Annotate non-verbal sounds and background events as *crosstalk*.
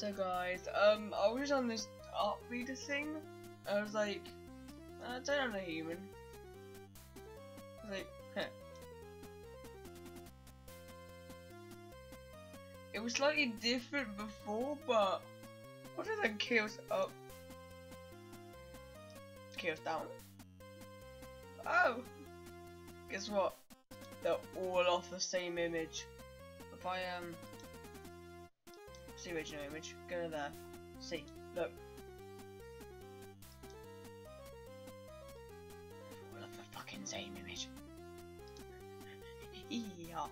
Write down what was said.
So guys, um, I was on this art reader thing. I was like, I don't know a human. I was like. It was slightly different before, but what did the kills up? Kills down. Oh, guess what? They're all off the same image. If I um see original image, go there. See, look. Of the fucking same image. *laughs* yeah.